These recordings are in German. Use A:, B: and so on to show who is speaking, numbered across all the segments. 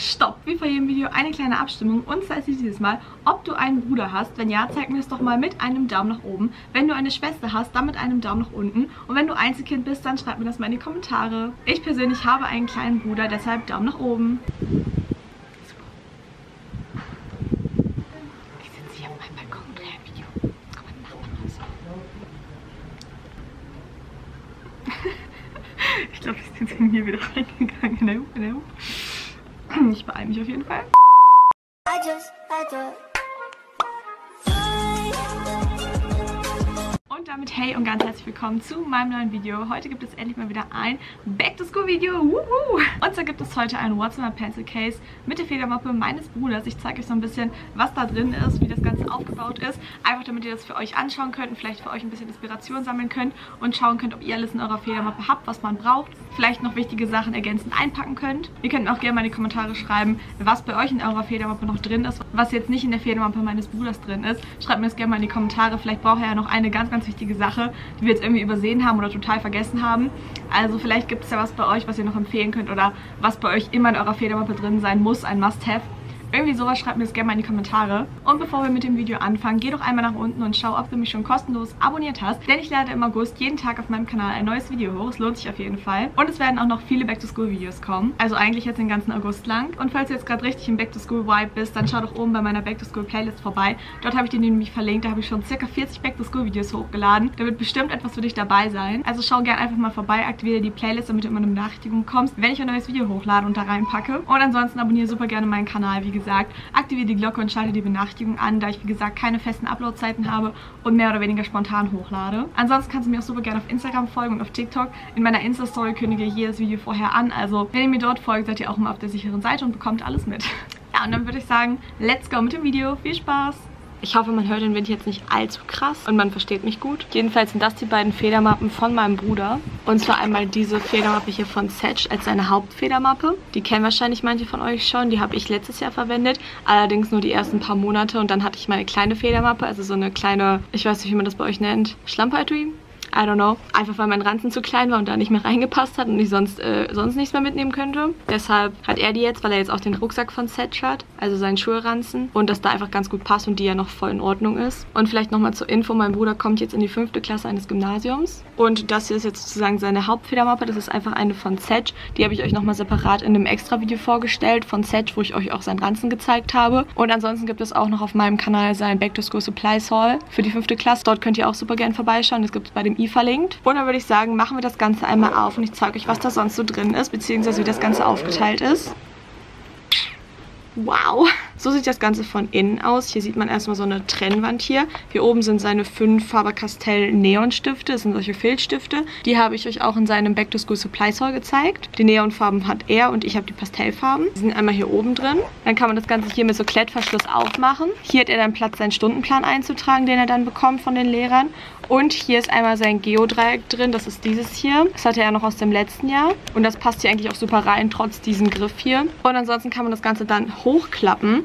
A: Stopp! Wie vor jedem Video eine kleine Abstimmung. Und zwar ist es dieses Mal, ob du einen Bruder hast. Wenn ja, zeig mir das doch mal mit einem Daumen nach oben. Wenn du eine Schwester hast, dann mit einem Daumen nach unten. Und wenn du Einzelkind bist, dann schreib mir das mal in die Kommentare. Ich persönlich habe einen kleinen Bruder, deshalb Daumen nach oben. Ich sitze hier auf meinem Balkon und drehe ein Video. Komm mal Nachbarn raus. Ich glaube, ich bin jetzt in hier wieder reingegangen. Ne? Ne? Ich beeile mich auf jeden Fall.
B: I just had to.
A: Damit hey und ganz herzlich willkommen zu meinem neuen Video. Heute gibt es endlich mal wieder ein Back-to-School-Video. Und zwar gibt es heute ein What's in my Pencil Case mit der Federmappe meines Bruders. Ich zeige euch so ein bisschen, was da drin ist, wie das Ganze aufgebaut ist. Einfach damit ihr das für euch anschauen könnt und vielleicht für euch ein bisschen Inspiration sammeln könnt und schauen könnt, ob ihr alles in eurer Federmappe habt, was man braucht. Vielleicht noch wichtige Sachen ergänzend einpacken könnt. Ihr könnt mir auch gerne mal in die Kommentare schreiben, was bei euch in eurer Federmappe noch drin ist, was jetzt nicht in der Federmappe meines Bruders drin ist. Schreibt mir das gerne mal in die Kommentare. Vielleicht braucht er ja noch eine ganz, ganz wichtige Sache, die wir jetzt irgendwie übersehen haben oder total vergessen haben. Also vielleicht gibt es ja was bei euch, was ihr noch empfehlen könnt oder was bei euch immer in eurer Federmappe drin sein muss, ein Must-Have. Irgendwie sowas schreibt mir das gerne mal in die Kommentare. Und bevor wir mit dem Video anfangen, geh doch einmal nach unten und schau, ob du mich schon kostenlos abonniert hast. Denn ich lade im August jeden Tag auf meinem Kanal ein neues Video hoch. Es lohnt sich auf jeden Fall. Und es werden auch noch viele Back-to-School-Videos kommen. Also eigentlich jetzt den ganzen August lang. Und falls du jetzt gerade richtig im Back-to-School-Vibe bist, dann schau doch oben bei meiner Back-to-School-Playlist vorbei. Dort habe ich dir nämlich verlinkt. Da habe ich schon circa 40 Back-to-School-Videos hochgeladen. Da wird bestimmt etwas für dich dabei sein. Also schau gerne einfach mal vorbei, aktiviere die Playlist, damit du immer eine Benachrichtigung bekommst, wenn ich ein neues Video hochlade und da reinpacke. Und ansonsten abonniere super gerne meinen Kanal, wie gesagt. Aktiviere die Glocke und schalte die Benachrichtigung an, da ich, wie gesagt, keine festen Uploadzeiten habe und mehr oder weniger spontan hochlade. Ansonsten kannst du mir auch super gerne auf Instagram folgen und auf TikTok. In meiner Insta-Story kündige ich jedes Video vorher an. Also, wenn ihr mir dort folgt, seid ihr auch immer auf der sicheren Seite und bekommt alles mit. Ja, und dann würde ich sagen, let's go mit dem Video. Viel Spaß! Ich hoffe, man hört den Wind jetzt nicht allzu krass und man versteht mich gut. Jedenfalls sind das die beiden Federmappen von meinem Bruder. Und zwar einmal diese Federmappe hier von Setch als seine Hauptfedermappe. Die kennen wahrscheinlich manche von euch schon. Die habe ich letztes Jahr verwendet. Allerdings nur die ersten paar Monate. Und dann hatte ich meine kleine Federmappe, also so eine kleine, ich weiß nicht, wie man das bei euch nennt, Schlampeitui. I don't know. Einfach weil mein Ranzen zu klein war und da nicht mehr reingepasst hat und ich sonst, äh, sonst nichts mehr mitnehmen könnte. Deshalb hat er die jetzt, weil er jetzt auch den Rucksack von Setch hat, also seinen Schulranzen. Und das da einfach ganz gut passt und die ja noch voll in Ordnung ist. Und vielleicht nochmal zur Info, mein Bruder kommt jetzt in die fünfte Klasse eines Gymnasiums. Und das hier ist jetzt sozusagen seine Hauptfedermappe. Das ist einfach eine von Setch. Die habe ich euch nochmal separat in einem extra Video vorgestellt von Setch, wo ich euch auch seinen Ranzen gezeigt habe. Und ansonsten gibt es auch noch auf meinem Kanal sein Back to School Supplies Haul für die fünfte Klasse. Dort könnt ihr auch super gerne vorbeischauen. Das gibt es bei dem verlinkt. Und dann würde ich sagen, machen wir das Ganze einmal auf und ich zeige euch, was da sonst so drin ist, beziehungsweise wie das Ganze aufgeteilt ist. Wow! So sieht das Ganze von innen aus. Hier sieht man erstmal so eine Trennwand hier. Hier oben sind seine fünf Faber-Castell Neonstifte. Das sind solche Filzstifte. Die habe ich euch auch in seinem Back to School Supply Haul gezeigt. Die Neonfarben hat er und ich habe die Pastellfarben. Die sind einmal hier oben drin. Dann kann man das Ganze hier mit so Klettverschluss aufmachen. Hier hat er dann Platz, seinen Stundenplan einzutragen, den er dann bekommt von den Lehrern. Und hier ist einmal sein Geodreieck drin. Das ist dieses hier. Das hatte er noch aus dem letzten Jahr. Und das passt hier eigentlich auch super rein, trotz diesem Griff hier. Und ansonsten kann man das Ganze dann hochklappen.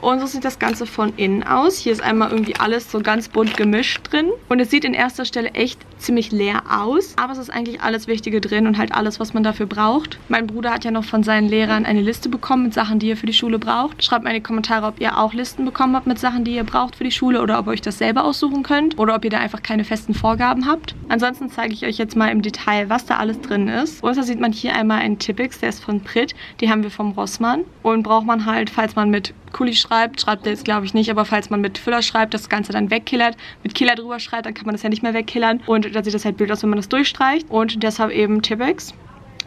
A: Und so sieht das Ganze von innen aus. Hier ist einmal irgendwie alles so ganz bunt gemischt drin. Und es sieht in erster Stelle echt ziemlich leer aus. Aber es ist eigentlich alles Wichtige drin und halt alles, was man dafür braucht. Mein Bruder hat ja noch von seinen Lehrern eine Liste bekommen mit Sachen, die er für die Schule braucht. Schreibt mir in die Kommentare, ob ihr auch Listen bekommen habt mit Sachen, die ihr braucht für die Schule oder ob ihr euch das selber aussuchen könnt oder ob ihr da einfach keine festen Vorgaben habt. Ansonsten zeige ich euch jetzt mal im Detail, was da alles drin ist. Und da sieht man hier einmal einen Tippix, der ist von Pritt. Die haben wir vom Rossmann. Und braucht man halt, falls man mit Kuli schreibt, schreibt er jetzt glaube ich nicht, aber falls man mit Füller schreibt, das Ganze dann wegkillert, mit Killer drüber schreibt, dann kann man das ja nicht mehr wegkillern und dann sieht das halt blöd aus, wenn man das durchstreicht und deshalb eben Tippex.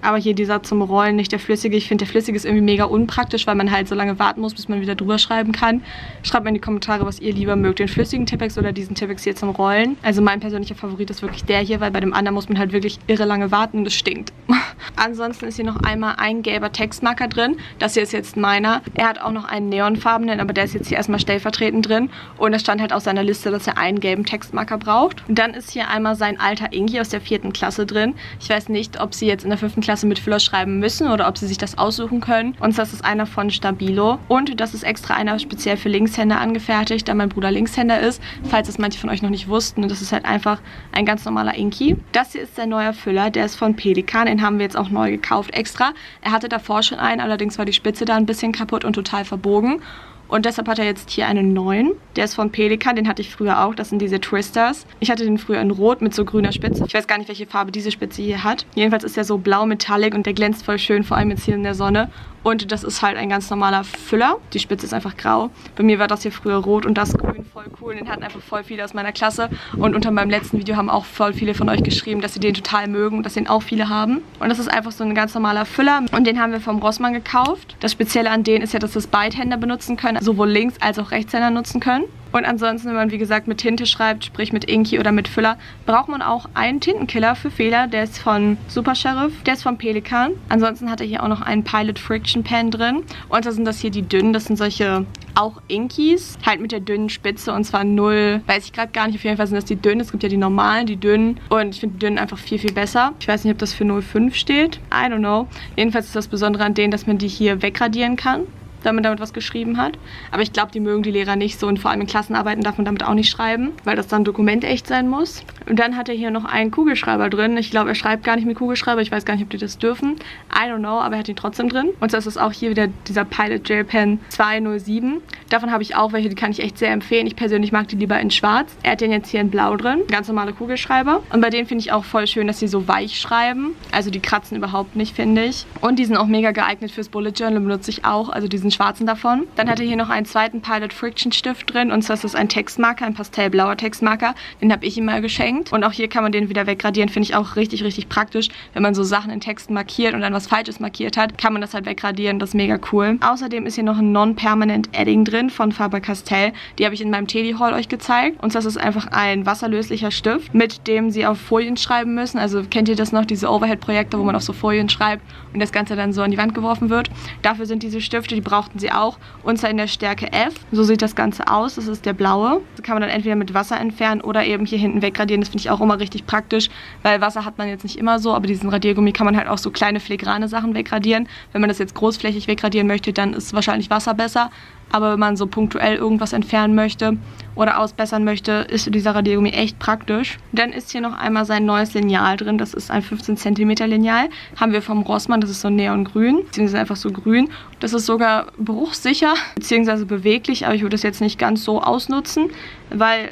A: Aber hier dieser zum Rollen, nicht der flüssige. Ich finde, der flüssige ist irgendwie mega unpraktisch, weil man halt so lange warten muss, bis man wieder drüber schreiben kann. Schreibt mir in die Kommentare, was ihr lieber mögt. Den flüssigen Tippex oder diesen Tippex hier zum Rollen. Also mein persönlicher Favorit ist wirklich der hier, weil bei dem anderen muss man halt wirklich irre lange warten und es stinkt. Ansonsten ist hier noch einmal ein gelber Textmarker drin. Das hier ist jetzt meiner. Er hat auch noch einen neonfarbenen, aber der ist jetzt hier erstmal stellvertretend drin. Und es stand halt auf seiner Liste, dass er einen gelben Textmarker braucht. Und dann ist hier einmal sein alter Ingi aus der vierten Klasse drin. Ich weiß nicht, ob sie jetzt in der fünften Klasse mit Füller schreiben müssen oder ob sie sich das aussuchen können. Und das ist einer von Stabilo. Und das ist extra einer speziell für Linkshänder angefertigt, da mein Bruder Linkshänder ist, falls es manche von euch noch nicht wussten. Und das ist halt einfach ein ganz normaler Inky. Das hier ist sein neuer Füller, der ist von Pelikan. Den haben wir jetzt auch neu gekauft extra. Er hatte davor schon einen, allerdings war die Spitze da ein bisschen kaputt und total verbogen. Und deshalb hat er jetzt hier einen neuen. Der ist von Pelikan, den hatte ich früher auch. Das sind diese Twisters. Ich hatte den früher in Rot mit so grüner Spitze. Ich weiß gar nicht, welche Farbe diese Spitze hier hat. Jedenfalls ist er so blau metallic und der glänzt voll schön, vor allem jetzt hier in der Sonne. Und das ist halt ein ganz normaler Füller. Die Spitze ist einfach grau. Bei mir war das hier früher rot und das grün voll cool. Den hatten einfach voll viele aus meiner Klasse. Und unter meinem letzten Video haben auch voll viele von euch geschrieben, dass sie den total mögen und dass den auch viele haben. Und das ist einfach so ein ganz normaler Füller. Und den haben wir vom Rossmann gekauft. Das Spezielle an denen ist ja, dass das Beidhänder benutzen können. Sowohl Links- als auch Rechtshänder nutzen können. Und ansonsten, wenn man wie gesagt mit Tinte schreibt, sprich mit Inky oder mit Füller, braucht man auch einen Tintenkiller für Fehler. Der ist von Super Sheriff, der ist von Pelikan. Ansonsten hat er hier auch noch einen Pilot Friction Pen drin. Und da sind das hier die dünnen, das sind solche auch Inkys, halt mit der dünnen Spitze und zwar null, weiß ich gerade gar nicht, auf jeden Fall sind das die dünnen, es gibt ja die normalen, die dünnen und ich finde die dünnen einfach viel, viel besser. Ich weiß nicht, ob das für 05 steht, I don't know. Jedenfalls ist das Besondere an denen, dass man die hier wegradieren kann wenn man damit was geschrieben hat. Aber ich glaube, die mögen die Lehrer nicht so und vor allem in Klassenarbeiten darf man damit auch nicht schreiben, weil das dann dokumentecht sein muss. Und dann hat er hier noch einen Kugelschreiber drin. Ich glaube, er schreibt gar nicht mit Kugelschreiber. Ich weiß gar nicht, ob die das dürfen. I don't know, aber er hat ihn trotzdem drin. Und das ist auch hier wieder dieser Pilot Gel Pen 207. Davon habe ich auch welche, die kann ich echt sehr empfehlen. Ich persönlich mag die lieber in schwarz. Er hat den jetzt hier in blau drin. Ganz normale Kugelschreiber. Und bei denen finde ich auch voll schön, dass sie so weich schreiben. Also die kratzen überhaupt nicht, finde ich. Und die sind auch mega geeignet fürs Bullet Journal, benutze ich auch. Also diesen schwarzen davon. Dann hat er hier noch einen zweiten Pilot Friction Stift drin. Und zwar ist das ein Textmarker, ein pastellblauer Textmarker. Den habe ich ihm mal geschenkt. Und auch hier kann man den wieder wegradieren. Finde ich auch richtig, richtig praktisch. Wenn man so Sachen in Texten markiert und dann was Falsches markiert hat, kann man das halt wegradieren. Das ist mega cool. Außerdem ist hier noch ein Non-Permanent Edding drin von Faber-Castell. Die habe ich in meinem Teddy Haul euch gezeigt. Und das ist einfach ein wasserlöslicher Stift, mit dem sie auf Folien schreiben müssen. Also kennt ihr das noch, diese Overhead-Projekte, wo man auf so Folien schreibt und das Ganze dann so an die Wand geworfen wird. Dafür sind diese Stifte, die brauchten sie auch. Und zwar in der Stärke F. So sieht das Ganze aus. Das ist der blaue. Das kann man dann entweder mit Wasser entfernen oder eben hier hinten wegradieren. Das finde ich auch immer richtig praktisch, weil Wasser hat man jetzt nicht immer so, aber diesen Radiergummi kann man halt auch so kleine filigrane Sachen wegradieren. Wenn man das jetzt großflächig wegradieren möchte, dann ist wahrscheinlich Wasser besser. Aber wenn man so punktuell irgendwas entfernen möchte oder ausbessern möchte, ist dieser Radiergummi echt praktisch. Dann ist hier noch einmal sein neues Lineal drin. Das ist ein 15 cm Lineal. Haben wir vom Rossmann. Das ist so neongrün, beziehungsweise einfach so grün. Das ist sogar bruchsicher, beziehungsweise beweglich, aber ich würde es jetzt nicht ganz so ausnutzen, weil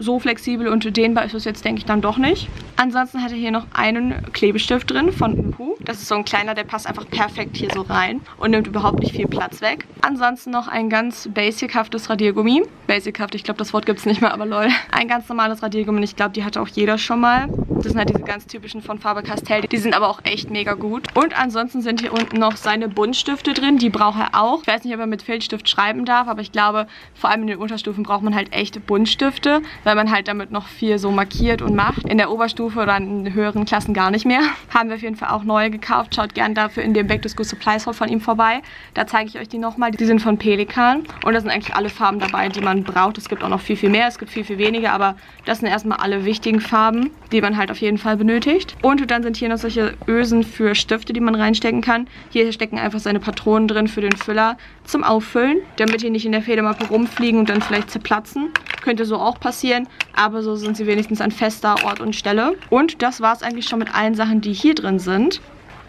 A: so flexibel und dehnbar ist es jetzt, denke ich, dann doch nicht. Ansonsten hat er hier noch einen Klebestift drin von Uhu. Das ist so ein kleiner, der passt einfach perfekt hier so rein und nimmt überhaupt nicht viel Platz weg. Ansonsten noch ein ganz basichaftes Radiergummi. Basichaft, ich glaube, das Wort gibt es nicht mehr, aber lol. Ein ganz normales Radiergummi, ich glaube, die hatte auch jeder schon mal. Das sind halt diese ganz typischen von Faber-Castell. Die sind aber auch echt mega gut. Und ansonsten sind hier unten noch seine Buntstifte drin. Die braucht er auch. Ich weiß nicht, ob er mit Filzstift schreiben darf, aber ich glaube, vor allem in den Unterstufen braucht man halt echt Buntstifte, weil man halt damit noch viel so markiert und macht. In der Oberstufe oder in höheren Klassen gar nicht mehr. Haben wir auf jeden Fall auch neue gekauft. Schaut gerne dafür in dem Back to School Supplies Haul von ihm vorbei. Da zeige ich euch die nochmal. Die sind von Pelikan und da sind eigentlich alle Farben dabei, die man braucht. Es gibt auch noch viel, viel mehr. Es gibt viel, viel weniger, aber das sind erstmal alle wichtigen Farben, die man halt auf jeden Fall benötigt. Und dann sind hier noch solche Ösen für Stifte, die man reinstecken kann. Hier stecken einfach seine Patronen drin für den Füller zum Auffüllen, damit die nicht in der Federmappe rumfliegen und dann vielleicht zerplatzen. Könnte so auch passieren, aber so sind sie wenigstens an fester Ort und Stelle. Und das war es eigentlich schon mit allen Sachen, die hier drin sind.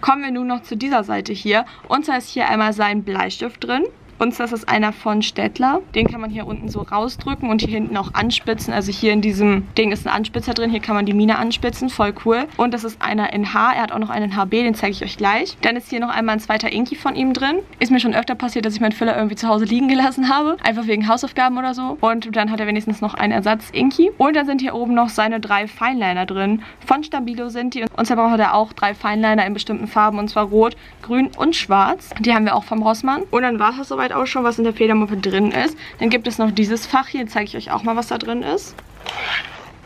A: Kommen wir nun noch zu dieser Seite hier. Und zwar ist hier einmal sein Bleistift drin. Und das ist einer von Stettler. Den kann man hier unten so rausdrücken und hier hinten auch anspitzen. Also hier in diesem Ding ist ein Anspitzer drin. Hier kann man die Mine anspitzen. Voll cool. Und das ist einer in H. Er hat auch noch einen HB. Den zeige ich euch gleich. Dann ist hier noch einmal ein zweiter Inky von ihm drin. Ist mir schon öfter passiert, dass ich meinen Füller irgendwie zu Hause liegen gelassen habe. Einfach wegen Hausaufgaben oder so. Und dann hat er wenigstens noch einen Ersatz Inky. Und dann sind hier oben noch seine drei Fineliner drin. Von Stabilo sind die. Und zwar braucht er auch drei Fineliner in bestimmten Farben. Und zwar rot, grün und schwarz. Die haben wir auch vom Rossmann. Und dann war es soweit auch schon, was in der Federmappe drin ist. Dann gibt es noch dieses Fach hier. Zeige ich euch auch mal, was da drin ist.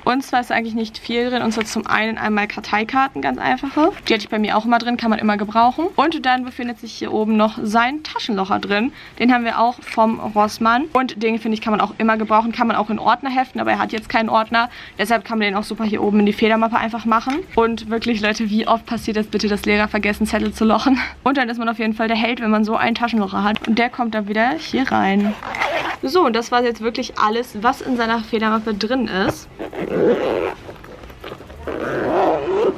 A: Und zwar ist eigentlich nicht viel drin. Und zwar zum einen einmal Karteikarten, ganz einfache. Die hatte ich bei mir auch immer drin, kann man immer gebrauchen. Und dann befindet sich hier oben noch sein Taschenlocher drin. Den haben wir auch vom Rossmann. Und den, finde ich, kann man auch immer gebrauchen. Kann man auch in Ordner heften, aber er hat jetzt keinen Ordner. Deshalb kann man den auch super hier oben in die Federmappe einfach machen. Und wirklich, Leute, wie oft passiert es bitte, dass Lehrer vergessen, Zettel zu lochen? Und dann ist man auf jeden Fall der Held, wenn man so einen Taschenlocher hat. Und der kommt dann wieder hier rein. So, und das war jetzt wirklich alles, was in seiner Federmappe drin ist.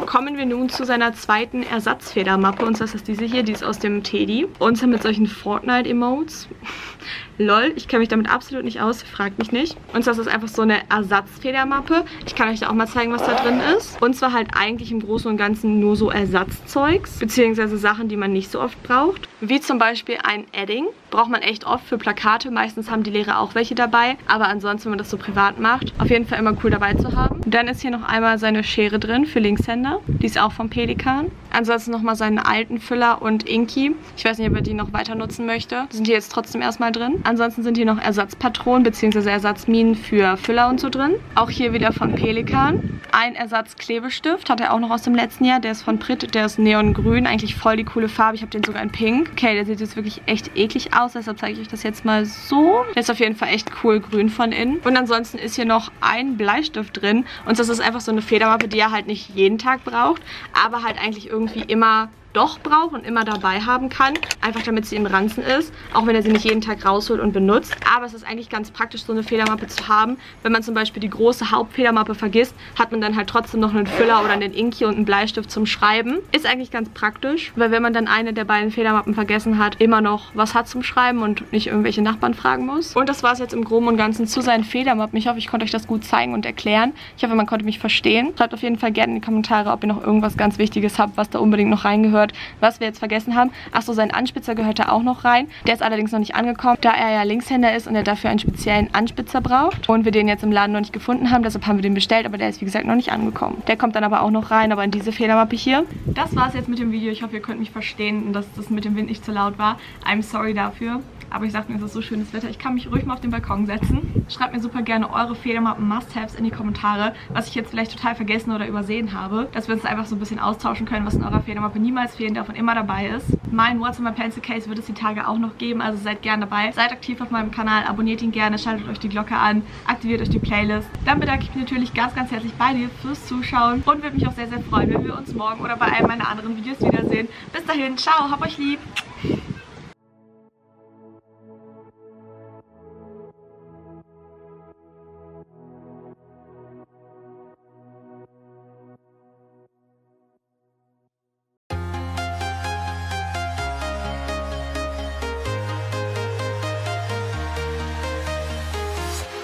A: Kommen wir nun zu seiner zweiten Ersatzfedermappe. Und das ist diese hier, die ist aus dem Teddy. Und zwar mit solchen Fortnite-Emotes. Lol, ich kenne mich damit absolut nicht aus, fragt mich nicht. Und das ist einfach so eine Ersatzfedermappe. Ich kann euch da auch mal zeigen, was da drin ist. Und zwar halt eigentlich im Großen und Ganzen nur so Ersatzzeugs, beziehungsweise Sachen, die man nicht so oft braucht. Wie zum Beispiel ein Edding. Braucht man echt oft für Plakate. Meistens haben die Lehrer auch welche dabei. Aber ansonsten, wenn man das so privat macht, auf jeden Fall immer cool dabei zu haben. Dann ist hier noch einmal seine Schere drin für Linkshänder. Die ist auch vom Pelikan. Ansonsten nochmal seinen alten Füller und Inky. Ich weiß nicht, ob er die noch weiter nutzen möchte. Die sind hier jetzt trotzdem erstmal drin. Ansonsten sind hier noch Ersatzpatronen bzw. Ersatzminen für Füller und so drin. Auch hier wieder von Pelikan. Ein Ersatzklebestift hat er auch noch aus dem letzten Jahr. Der ist von Brit, der ist neongrün. Eigentlich voll die coole Farbe. Ich habe den sogar in pink. Okay, der sieht jetzt wirklich echt eklig aus. Deshalb zeige ich euch das jetzt mal so. Der ist auf jeden Fall echt cool grün von innen. Und ansonsten ist hier noch ein Bleistift drin. Und das ist einfach so eine Federmappe, die er halt nicht jeden Tag braucht. Aber halt eigentlich irgendwie immer doch braucht und immer dabei haben kann. Einfach damit sie im Ranzen ist, auch wenn er sie nicht jeden Tag rausholt und benutzt. Aber es ist eigentlich ganz praktisch, so eine Federmappe zu haben. Wenn man zum Beispiel die große Hauptfedermappe vergisst, hat man dann halt trotzdem noch einen Füller oder einen Inky und einen Bleistift zum Schreiben. Ist eigentlich ganz praktisch, weil wenn man dann eine der beiden Federmappen vergessen hat, immer noch was hat zum Schreiben und nicht irgendwelche Nachbarn fragen muss. Und das war es jetzt im Groben und Ganzen zu seinen Federmappen. Ich hoffe, ich konnte euch das gut zeigen und erklären. Ich hoffe, man konnte mich verstehen. Schreibt auf jeden Fall gerne in die Kommentare, ob ihr noch irgendwas ganz Wichtiges habt, was da unbedingt noch reingehört gehört, was wir jetzt vergessen haben. Achso, sein Anspitzer gehört da auch noch rein. Der ist allerdings noch nicht angekommen, da er ja Linkshänder ist und er dafür einen speziellen Anspitzer braucht. Und wir den jetzt im Laden noch nicht gefunden haben, deshalb haben wir den bestellt, aber der ist wie gesagt noch nicht angekommen. Der kommt dann aber auch noch rein, aber in diese Federmappe hier. Das war es jetzt mit dem Video. Ich hoffe, ihr könnt mich verstehen, dass das mit dem Wind nicht zu laut war. I'm sorry dafür. Aber ich sag mir, es ist so schönes Wetter. Ich kann mich ruhig mal auf den Balkon setzen. Schreibt mir super gerne eure Federmappen Must-Haves in die Kommentare, was ich jetzt vielleicht total vergessen oder übersehen habe. Dass wir uns einfach so ein bisschen austauschen können, was in eurer Federmappe niemals fehlen darf und immer dabei ist. Mein What's in my Pencil Case wird es die Tage auch noch geben, also seid gerne dabei. Seid aktiv auf meinem Kanal, abonniert ihn gerne, schaltet euch die Glocke an, aktiviert euch die Playlist. Dann bedanke ich mich natürlich ganz, ganz herzlich bei dir fürs Zuschauen und würde mich auch sehr, sehr freuen, wenn wir uns morgen oder bei einem meiner anderen Videos wiedersehen. Bis dahin, ciao, hab euch lieb!